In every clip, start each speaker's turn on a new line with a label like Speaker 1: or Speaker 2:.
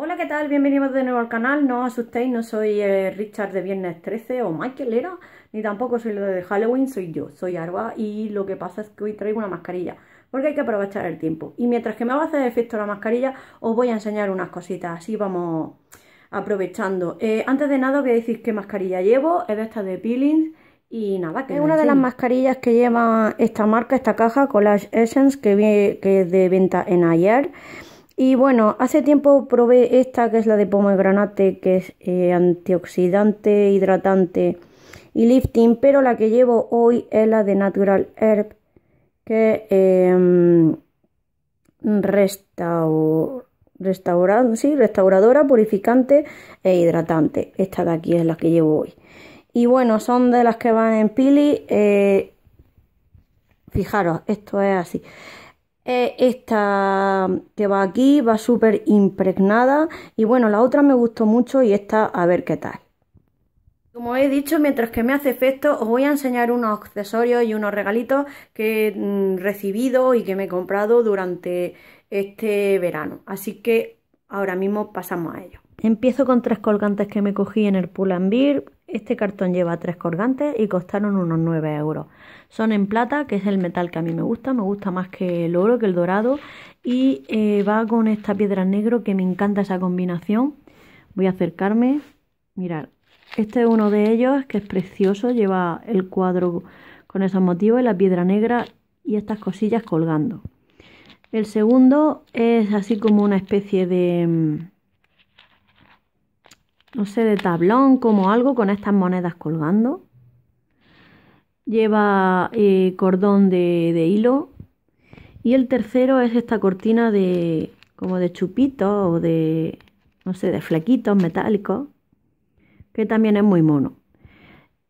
Speaker 1: Hola, ¿qué tal? Bienvenidos de nuevo al canal. No os asustéis, no soy eh, Richard de Viernes 13 o Michael era, ni tampoco soy lo de Halloween, soy yo, soy Arba y lo que pasa es que hoy traigo una mascarilla porque hay que aprovechar el tiempo. Y mientras que me va a hacer efecto la mascarilla, os voy a enseñar unas cositas, así vamos aprovechando. Eh, antes de nada voy a decir qué mascarilla llevo, es de esta de peeling y nada, que es una de las mascarillas que lleva esta marca, esta caja, Collage Essence, que, que es de venta en ayer. Y bueno, hace tiempo probé esta que es la de pomegranate, que es eh, antioxidante, hidratante y lifting, pero la que llevo hoy es la de Natural Herb, que eh, sí, restauradora, purificante e hidratante. Esta de aquí es la que llevo hoy. Y bueno, son de las que van en pili. Eh, fijaros, esto es así. Eh, esta que va aquí va súper impregnada y bueno, la otra me gustó mucho y esta a ver qué tal. Como he dicho, mientras que me hace efecto, os voy a enseñar unos accesorios y unos regalitos que he mm, recibido y que me he comprado durante este verano. Así que ahora mismo pasamos a ello. Empiezo con tres colgantes que me cogí en el Pull&Bear. Este cartón lleva tres colgantes y costaron unos 9 euros. Son en plata, que es el metal que a mí me gusta, me gusta más que el oro, que el dorado. Y eh, va con esta piedra negro, que me encanta esa combinación. Voy a acercarme. Mirar, este es uno de ellos, que es precioso, lleva el cuadro con esos motivos y la piedra negra y estas cosillas colgando. El segundo es así como una especie de mm, no sé, de tablón, como algo con estas monedas colgando. Lleva eh, cordón de, hilo. Y el tercero es esta cortina de como de chupitos o de, no sé, de flequitos metálicos, que también es muy mono.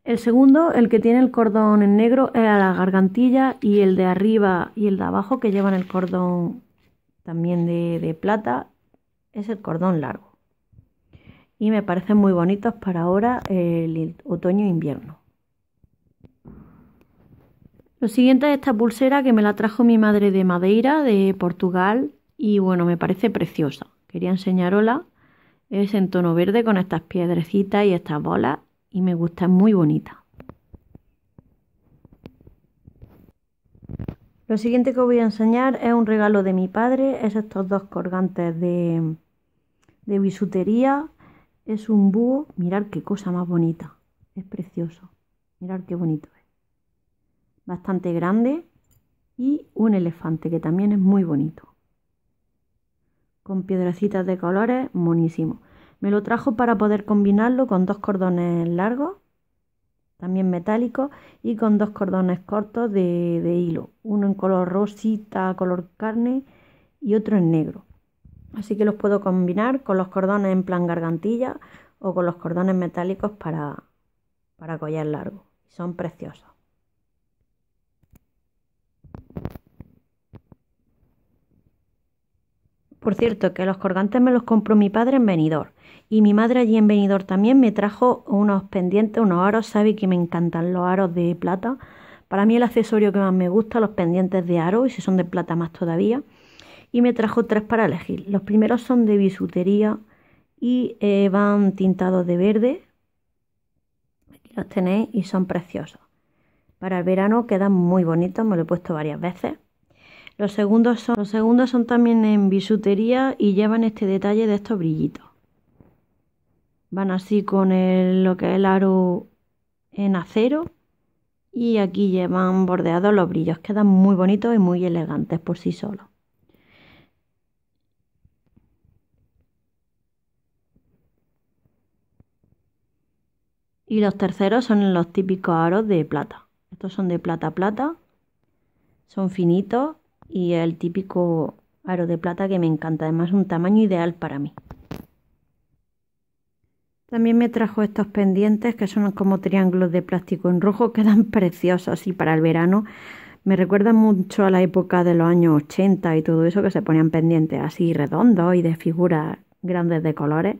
Speaker 1: El segundo, el que tiene el cordón en negro, es a la gargantilla y el de arriba y el de abajo que llevan el cordón también de plata es el cordón largo y me parecen muy bonitos para ahora el otoño e invierno. Lo siguiente es esta pulsera que me la trajo mi madre de Madeira, de Portugal, y bueno, me parece preciosa. Quería enseñarosla. Es en tono verde con estas piedrecitas y estas bolas y me gusta, es muy bonita. Lo siguiente que os voy a enseñar es un regalo de mi padre, es estos dos colgantes de, de bisutería es un búho, mirar qué cosa más bonita. Es precioso. Mirar qué bonito es. Bastante grande y un elefante que también es muy bonito. Con piedrecitas de colores, monísimo. Me lo trajo para poder combinarlo con dos cordones largos, también metálicos, y con dos cordones cortos de, de hilo. Uno en color rosita, color carne y otro en negro. Así que los puedo combinar con los cordones en plan gargantilla o con los cordones metálicos para, para collar largo. Son preciosos. Por cierto, que los colgantes me los compró mi padre en Benidorm. Y mi madre allí en Benidorm también me trajo unos pendientes, unos aros. Sabe que me encantan los aros de plata. Para mí el accesorio que más me gusta, los pendientes de aro, y si son de plata más todavía y me trajo tres para elegir. Los primeros son de bisutería y eh, van tintados de verde. Aquí los tenéis y son preciosos. Para el verano quedan muy bonitos, me lo he puesto varias veces. Los segundos son, los segundos son también en bisutería y llevan este detalle de estos brillitos. Van así con lo que es el aro en acero y aquí llevan bordeados los brillos. Quedan muy bonitos y muy elegantes por sí solos. Y los terceros son los típicos aros de plata. Estos son de plata plata. Son finitos y el típico aro de plata que me encanta. Además un tamaño ideal para mí. También me trajo estos pendientes que son como triángulos de plástico en rojo. Quedan preciosos y para el verano. Me recuerdan mucho a la época de los años 80 y todo eso que se ponían pendientes así redondos y de figuras grandes de colores.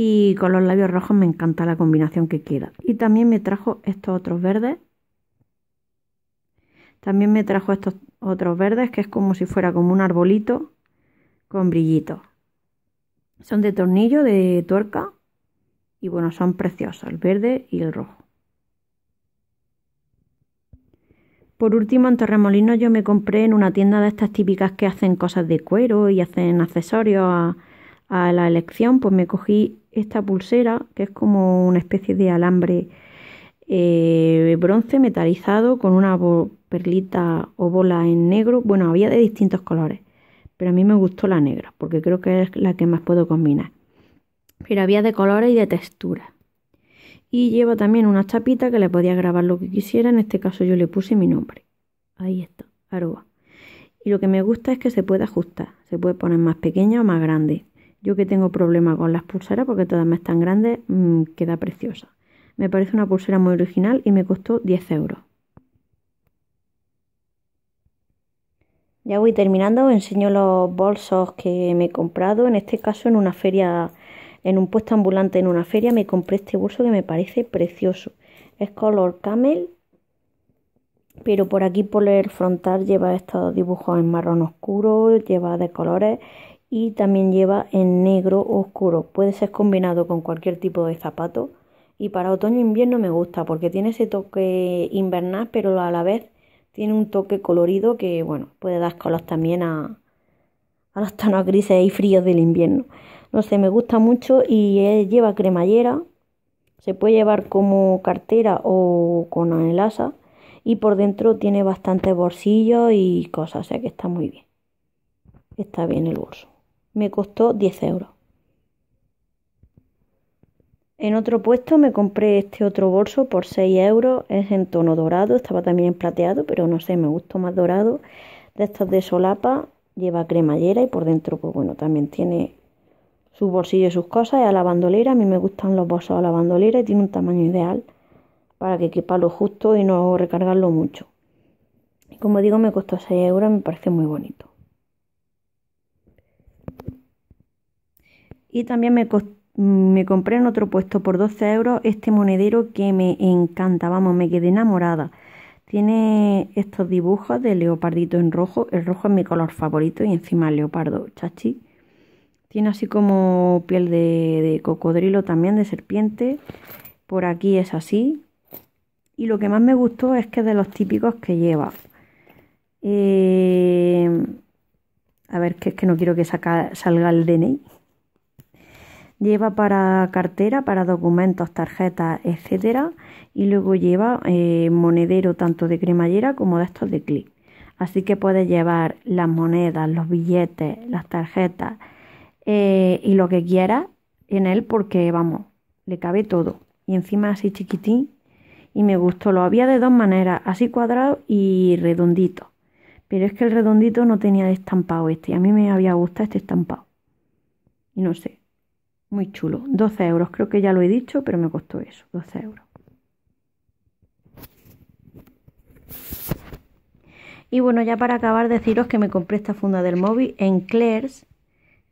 Speaker 1: Y con los labios rojos me encanta la combinación que queda. Y también me trajo estos otros verdes. También me trajo estos otros verdes que es como si fuera como un arbolito con brillitos. Son de tornillo, de tuerca. Y bueno, son preciosos, el verde y el rojo. Por último, en Torremolinos yo me compré en una tienda de estas típicas que hacen cosas de cuero y hacen accesorios a, a la elección, pues me cogí esta pulsera, que es como una especie de alambre eh, bronce metalizado con una perlita o bola en negro. Bueno, había de distintos colores, pero a mí me gustó la negra, porque creo que es la que más puedo combinar. Pero había de colores y de textura. Y lleva también una chapita que le podía grabar lo que quisiera. En este caso yo le puse mi nombre. Ahí está, Aroa. Y lo que me gusta es que se puede ajustar. Se puede poner más pequeña o más grande. Yo que tengo problema con las pulseras porque todas me están grandes, mm, queda preciosa. Me parece una pulsera muy original y me costó 10 euros. Ya voy terminando, os enseño los bolsos que me he comprado. En este caso en una feria, en un puesto ambulante en una feria, me compré este bolso que me parece precioso. Es color camel, pero por aquí por el frontal lleva estos dibujos en marrón oscuro, lleva de colores y también lleva en negro oscuro. Puede ser combinado con cualquier tipo de zapato y para otoño e invierno me gusta porque tiene ese toque invernal pero a la vez tiene un toque colorido que bueno puede dar color también a, los tonos grises y fríos del invierno. No sé, me gusta mucho y lleva cremallera. Se puede llevar como cartera o con asa y por dentro tiene bastantes bolsillos y cosas, o sea que está muy bien. Está bien el bolso me costó 10 euros. En otro puesto me compré este otro bolso por 6 euros, es en tono dorado, estaba también plateado, pero no sé, me gustó más dorado. De estos de solapa, lleva cremallera y por dentro, pues bueno, también tiene sus bolsillos y sus cosas. Es a la bandolera, a mí me gustan los bolsos a la bandolera y tiene un tamaño ideal para que quepa lo justo y no recargarlo mucho. Y como digo, me costó 6 euros, me parece muy bonito. Y también me, compré en otro puesto por 12 euros este monedero que me encanta, vamos, me quedé enamorada. Tiene estos dibujos de leopardito en rojo, el rojo es mi color favorito y encima el leopardo chachi. Tiene así como piel de, cocodrilo también, de serpiente. Por aquí es así. Y lo que más me gustó es que es de los típicos que lleva. Eh, a ver, que es que no quiero que salga el DNI. Lleva para cartera, para documentos, tarjetas, etcétera, y luego lleva eh, monedero tanto de cremallera como de estos de clic. Así que puedes llevar las monedas, los billetes, las tarjetas eh, y lo que quieras en él porque, vamos, le cabe todo. Y encima así chiquitín y me gustó. Lo había de dos maneras, así cuadrado y redondito. Pero es que el redondito no tenía estampado este. A mí me había gustado este estampado. Y no sé, muy chulo. 12 euros, creo que ya lo he dicho, pero me costó eso, 12 euros. Y bueno, ya para acabar, deciros que me compré esta funda del móvil en Claire's,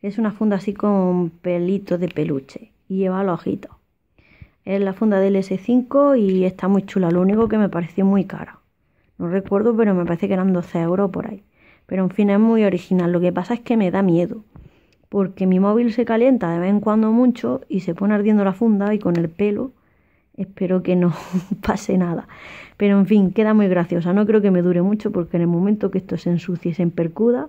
Speaker 1: es una funda así con pelitos de peluche y lleva los ojitos. Es la funda del S5 y está muy chula, lo único que me pareció muy cara. No recuerdo, pero me parece que eran 12 euros por ahí. Pero en fin, es muy original. Lo que pasa es que me da miedo porque mi móvil se calienta de vez en cuando mucho y se pone ardiendo la funda y con el pelo espero que no pase nada. Pero en fin, queda muy graciosa. No creo que me dure mucho porque en el momento que esto se ensucie y se empercuda,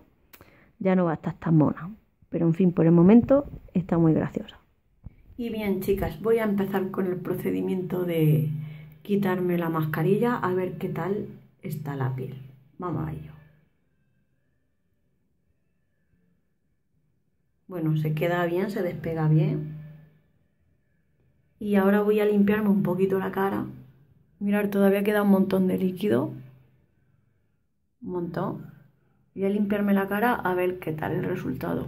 Speaker 1: ya no va a estar tan mona. Pero en fin, por el momento está muy graciosa. Y bien, chicas, voy a empezar con el procedimiento de quitarme la mascarilla a ver qué tal está la piel. Vamos a ello. Bueno, se queda bien, se despega bien. Y ahora voy a limpiarme un poquito la cara. Mirar, todavía queda un montón de líquido. Un montón. Voy a limpiarme la cara a ver qué tal el resultado.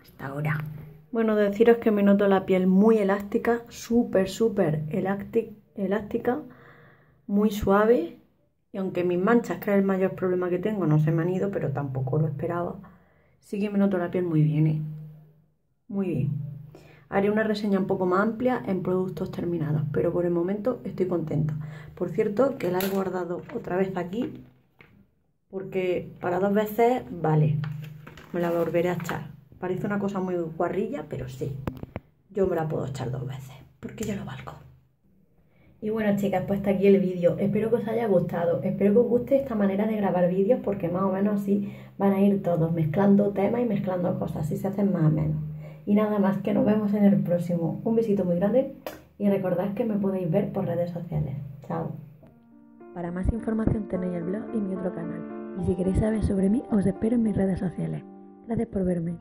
Speaker 1: Hasta ahora. Bueno, deciros que me noto la piel muy elástica, súper, súper elástica, muy suave. Y aunque mis manchas, que es el mayor problema que tengo, no se me han ido, pero tampoco lo esperaba Sí que piel muy bien, ¿eh? Muy bien. Haré una reseña un poco más amplia en productos terminados, pero por el momento estoy contenta. Por cierto, que la he guardado otra vez aquí, porque para dos veces vale. Me la volveré a echar Parece una cosa muy guarrilla, pero sí. Yo me la puedo echar dos veces, porque yo lo valgo. Y bueno chicas, pues hasta aquí el vídeo. Espero que os haya gustado. Espero que os guste esta manera de grabar vídeos porque más o menos así van a ir todos mezclando temas y mezclando cosas. Así se hacen más o menos. Y nada más, que nos vemos en el próximo. Un besito muy grande y recordad que me podéis ver por redes sociales. Chao.
Speaker 2: Para más información tenéis el blog y mi otro canal. Y si queréis saber sobre mí, os espero en mis redes sociales. Gracias por verme.